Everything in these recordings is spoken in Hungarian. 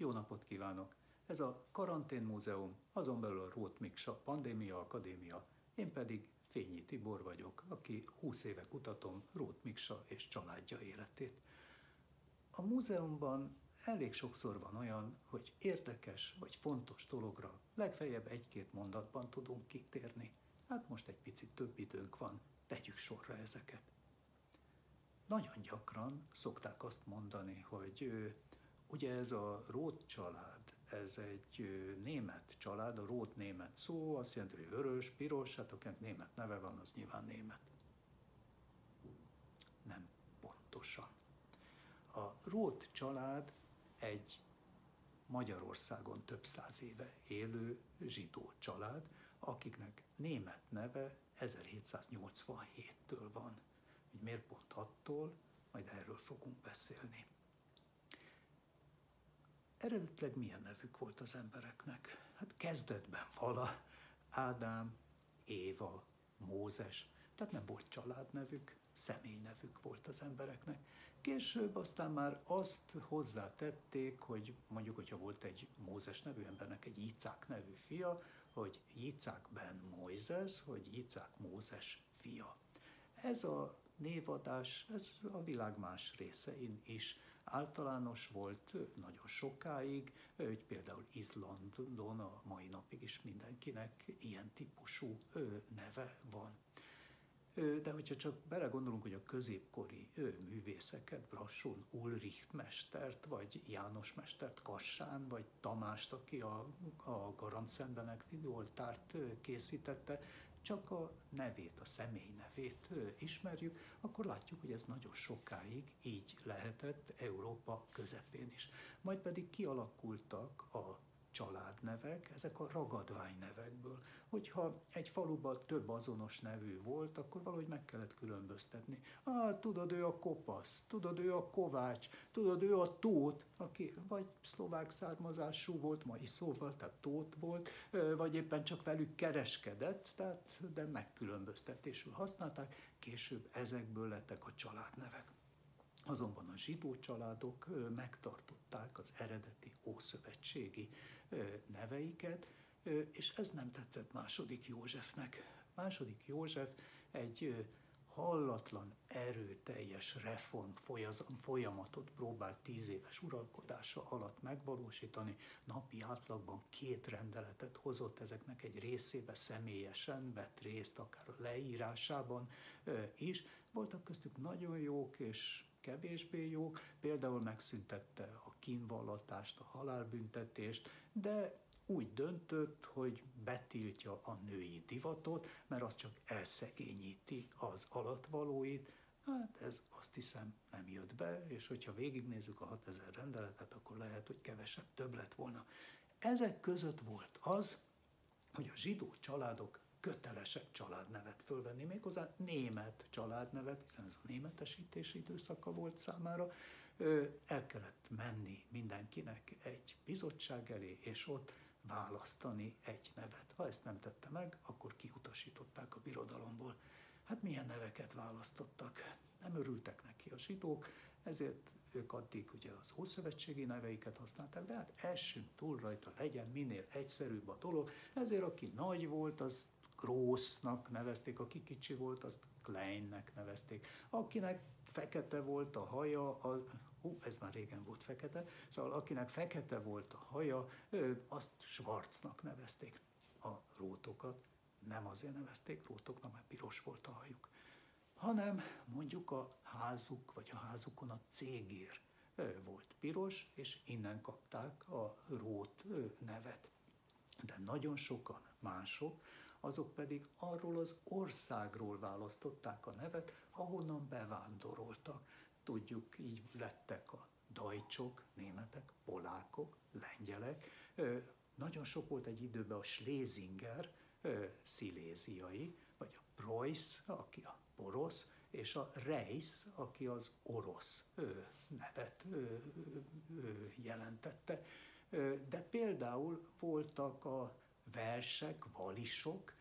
Jó napot kívánok! Ez a Karantén Múzeum, azon belül a Rót Miksa Pandémia Akadémia, én pedig Fényi Tibor vagyok, aki 20 éve kutatom Rót Miksa és családja életét. A múzeumban elég sokszor van olyan, hogy érdekes vagy fontos dologra legfeljebb egy-két mondatban tudunk kitérni. Hát most egy picit több időnk van, vegyük sorra ezeket. Nagyon gyakran szokták azt mondani, hogy ugye ez a Rót család, ez egy német család, a Rót német szó, azt jelenti, hogy vörös, piros, hát akinek német neve van, az nyilván német. Nem pontosan. A Rót család egy Magyarországon több száz éve élő zsidó család, akiknek német neve 1787-től van. Hogy miért pont attól, majd erről fogunk beszélni. Eredetileg milyen nevük volt az embereknek? Hát kezdetben Vala, Ádám, Éva, Mózes, tehát nem volt családnevük, személynevük volt az embereknek. Később aztán már azt hozzátették, hogy mondjuk, hogyha volt egy Mózes nevű embernek egy Icák nevű fia, hogy Icák ben Moises, hogy Icák Mózes fia. Ez a névadás, ez a világ más részein is általános volt nagyon sokáig, hogy például Izlandon a mai napig is mindenkinek ilyen típusú neve van. De hogyha csak belegondolunk, hogy a középkori művészeket, Brasson, Ulrich mestert, vagy János mestert, Kassán, vagy Tamást, aki a, a Garamszenbenek oltárt készítette, csak a nevét, a személy nevét ismerjük, akkor látjuk, hogy ez nagyon sokáig így lehetett Európa közepén is. Majd pedig kialakultak a családnevek, ezek a ragadványnevekből. Hogyha egy faluban több azonos nevű volt, akkor valahogy meg kellett különböztetni. Ah, tudod, ő a kopasz, tudod, ő a kovács, tudod, ő a tót, aki vagy szlovák származású volt, mai szóval, tehát tót volt, vagy éppen csak velük kereskedett, tehát, de megkülönböztetésül használták, később ezekből lettek a családnevek. Azonban a zsidó családok megtartották az eredeti ószövetségi neveiket, és ez nem tetszett második Józsefnek. Második József egy hallatlan, erőteljes reform folyamatot próbált tíz éves uralkodása alatt megvalósítani. Napi átlagban két rendeletet hozott, ezeknek egy részébe személyesen vett részt, akár a leírásában is. Voltak köztük nagyon jók, és kevésbé jók, például megszüntette a kínvallatást, a halálbüntetést, de úgy döntött, hogy betiltja a női divatot, mert az csak elszegényíti az alatvalóit. Hát ez azt hiszem nem jött be, és hogyha végignézzük a 6000 rendeletet, akkor lehet, hogy kevesebb több lett volna. Ezek között volt az, hogy a zsidó családok kötelesek családnevet fölvenni, méghozzá német családnevet, hiszen ez a németesítés időszaka volt számára. El kellett menni mindenkinek egy bizottság elé, és ott választani egy nevet. Ha ezt nem tette meg, akkor kiutasították a birodalomból. Hát milyen neveket választottak? Nem örültek neki a zsidók, ezért ők addig ugye az ószövetségi neveiket használták, de hát essünk túl rajta, legyen minél egyszerűbb a dolog, ezért aki nagy volt, az Grossnak nevezték, aki kicsi volt, azt Kleinnek nevezték. Akinek fekete volt a haja, a, hú, ez már régen volt fekete, szóval akinek fekete volt a haja, azt Schwarznak nevezték. A rótokat nem azért nevezték rótoknak, mert piros volt a hajuk, hanem mondjuk a házuk, vagy a házukon a cégér volt piros, és innen kapták a rót nevet. De nagyon sokan mások azok pedig arról az országról választották a nevet, ahonnan bevándoroltak. Tudjuk, így lettek a dajcsok, németek, polákok, lengyelek. Nagyon sok volt egy időben a Schlesinger, sziléziai, vagy a Preuss, aki a porosz, és a Reis, aki az orosz nevet jelentette. De például voltak a versek, valisok,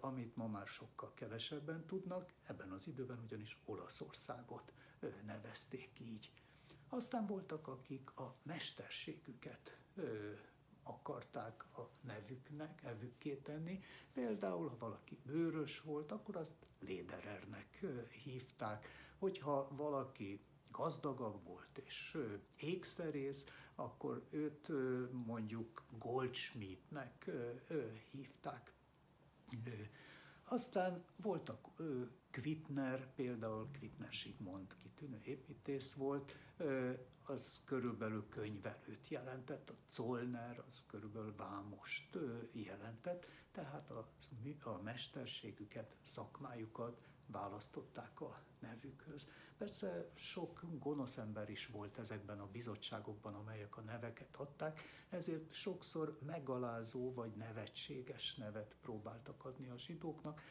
amit ma már sokkal kevesebben tudnak, ebben az időben ugyanis Olaszországot nevezték így. Aztán voltak, akik a mesterségüket akarták a nevüknek, nevükké tenni. Például, ha valaki bőrös volt, akkor azt Léderernek hívták. Hogyha valaki gazdagabb volt és ékszerész, akkor őt mondjuk Goldschmidtnek hívták. Aztán voltak Kvitner, például Kvitner Sigmond kitűnő építész volt, az körülbelül könyvelőt jelentett, a Zollner az körülbelül vámost jelentett, tehát a, a mesterségüket, szakmájukat választották a nevükhöz. Persze sok gonosz ember is volt ezekben a bizottságokban, amelyek a neveket adták, ezért sokszor megalázó vagy nevetséges nevet próbáltak adni a zsidóknak.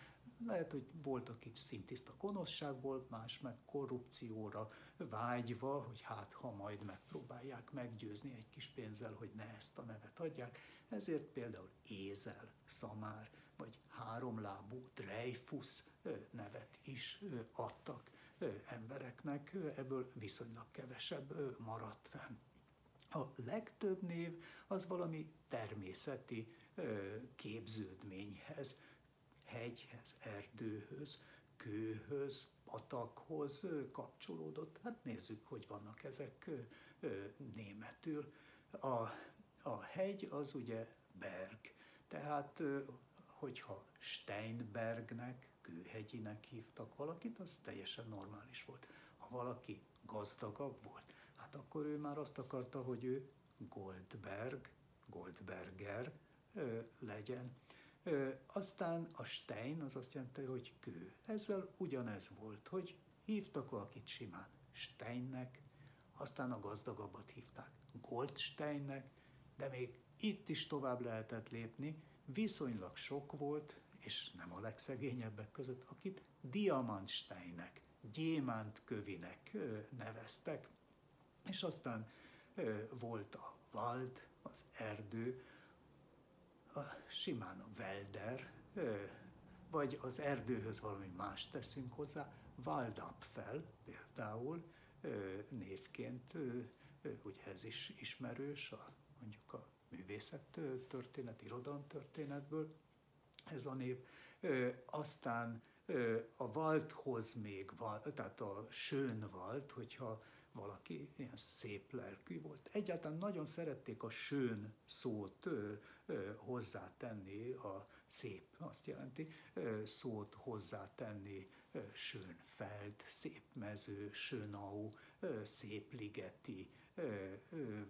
Lehet, hogy volt, akik szintiszta gonoszságból, más meg korrupcióra vágyva, hogy hát ha majd megpróbálják meggyőzni egy kis pénzzel, hogy ne ezt a nevet adják. Ezért például Ézel, Szamár, vagy háromlábú Dreyfus nevet is adtak embereknek, ebből viszonylag kevesebb maradt fenn. A legtöbb név az valami természeti képződményhez, hegyhez, erdőhöz, kőhöz, patakhoz kapcsolódott. Hát nézzük, hogy vannak ezek németül. A, a hegy az ugye berg, tehát hogyha Steinbergnek kőhegyinek hívtak valakit, az teljesen normális volt. Ha valaki gazdagabb volt, hát akkor ő már azt akarta, hogy ő Goldberg, Goldberger ö, legyen. Ö, aztán a Stein az azt jelenti, hogy kő. Ezzel ugyanez volt, hogy hívtak valakit simán Steinnek, aztán a gazdagabbat hívták Goldsteinnek, de még itt is tovább lehetett lépni, viszonylag sok volt, és nem a legszegényebbek között, akit Diamantsteinnek, gyémántkövinek neveztek. És aztán volt a Wald, az erdő, a, simán a Welder, vagy az erdőhöz valami más teszünk hozzá, Waldapfel például névként, ugye ez is ismerős, a, mondjuk a művészet történet, irodalom történetből, ez a név. Aztán a Waldhoz még, tehát a Schönwald, hogyha valaki ilyen szép lelkű volt. Egyáltalán nagyon szerették a sőn szót ö, ö, hozzátenni, a szép azt jelenti, ö, szót hozzátenni, ö, Schönfeld, szép mező, Schönau, ö, szép ligeti,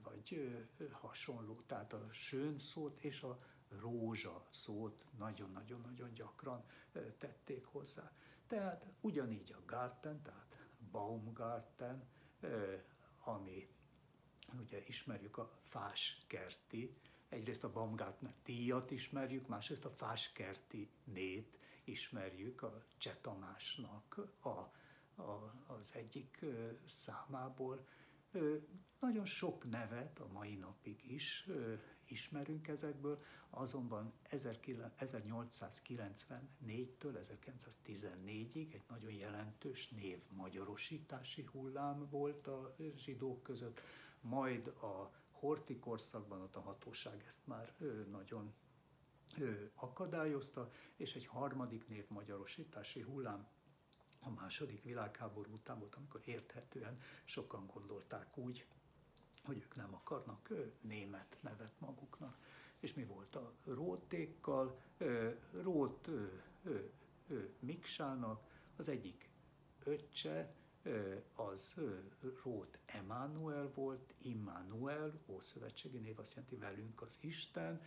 vagy hasonló. Tehát a sőn szót és a rózsa szót nagyon-nagyon-nagyon gyakran tették hozzá. Tehát ugyanígy a Garten, tehát Baumgarten, ami ugye ismerjük a fáskerti, egyrészt a Baumgartner díjat ismerjük, másrészt a fáskerti nét ismerjük a Csetamásnak a, a, az egyik számából. Nagyon sok nevet a mai napig is ismerünk ezekből, azonban 1894-től 1914-ig egy nagyon jelentős név magyarosítási hullám volt a zsidók között, majd a horti korszakban ott a hatóság ezt már nagyon akadályozta, és egy harmadik név magyarosítási hullám a második világháború után volt, amikor érthetően sokan gondolták úgy, hogy ők nem akarnak német nevet maguknak. És mi volt a Rótékkal? Rót Miksának az egyik öccse, az Rót Emmanuel volt, Immanuel, ószövetségi név azt jelenti velünk az Isten,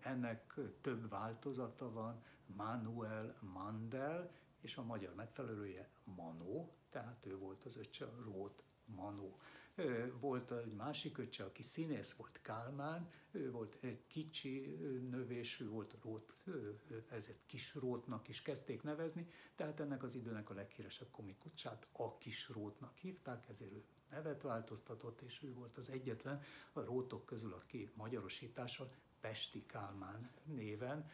ennek több változata van, Manuel Mandel, és a magyar megfelelője Manó, tehát ő volt az öccse, Rót Manó. Volt egy másik öccse, aki színész volt, Kálmán, ő volt egy kicsi növésű, volt rót, ezért kis rótnak is kezdték nevezni, tehát ennek az időnek a leghíresebb komikusát a kis rótnak hívták, ezért ő nevet változtatott, és ő volt az egyetlen a rótok közül, aki magyarosítással Pesti Kálmán néven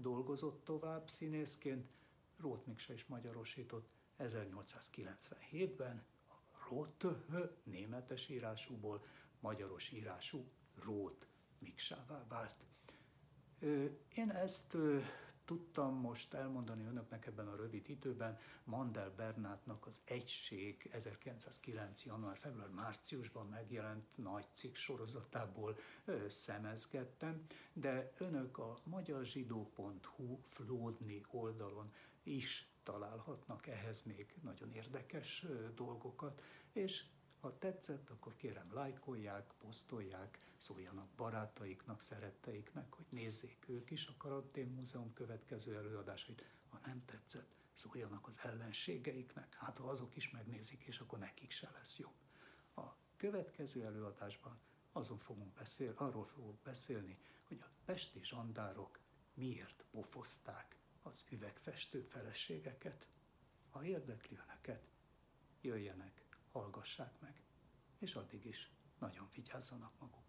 dolgozott tovább színészként, Rót Miksa is magyarosított. 1897-ben, Rot, németes írásúból magyaros írású Rót miksává vált. Én ezt tudtam most elmondani önöknek ebben a rövid időben Mandel Bernátnak az Egység 1909. január, február, márciusban megjelent nagy cikk sorozatából szemezgettem, de önök a magyarzsidó.hu Flódni oldalon is találhatnak ehhez még nagyon érdekes dolgokat, és ha tetszett, akkor kérem lájkolják, posztolják, szóljanak barátaiknak, szeretteiknek, hogy nézzék ők is a Karantén Múzeum következő előadásait. Ha nem tetszett, szóljanak az ellenségeiknek, hát ha azok is megnézik, és akkor nekik se lesz jobb. A következő előadásban azon fogunk beszélni, arról fogok beszélni, hogy a pesti zsandárok miért pofozták az üvegfestő feleségeket. Ha érdekli önöket, jöjjenek, hallgassák meg, és addig is nagyon vigyázzanak maguk.